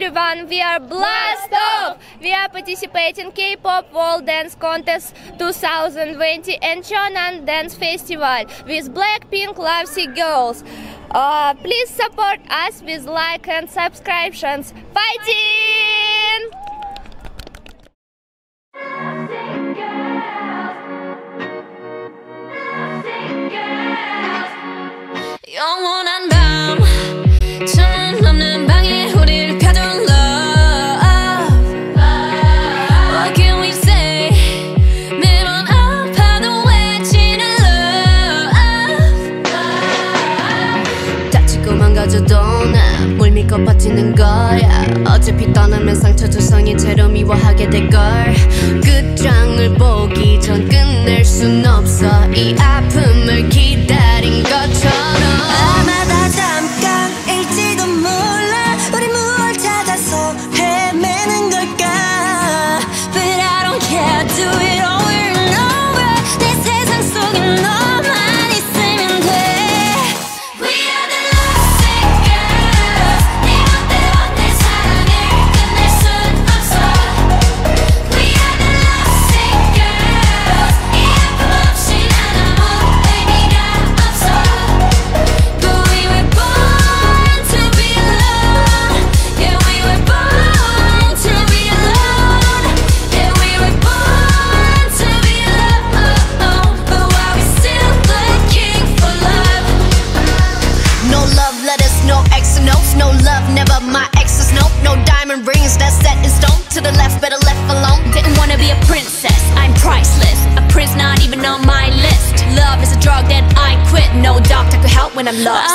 everyone, we are Blast Off! We are participating K-pop World Dance Contest 2020 and Cheonan Dance Festival with Blackpink Lovesick Girls. Uh, please support us with like and subscriptions. Fighting! 영 버티는 거야. 어차피 떠나면 상처 조성이 채로 미워하게 될걸. 끝장을 보기 전 끝낼 순 없어. 이 아픔을 기다린 것처럼. 아마 다 잠깐일지도 몰라. 우리 무얼 찾아서 헤매는 걸까? But I don't care. Do it over and over 내 세상 속에 너 set in stone To the left, better left alone. Didn't wanna be a princess, I'm priceless. A prince not even on my list. Love is a drug that I quit. No doctor could help when I'm lost.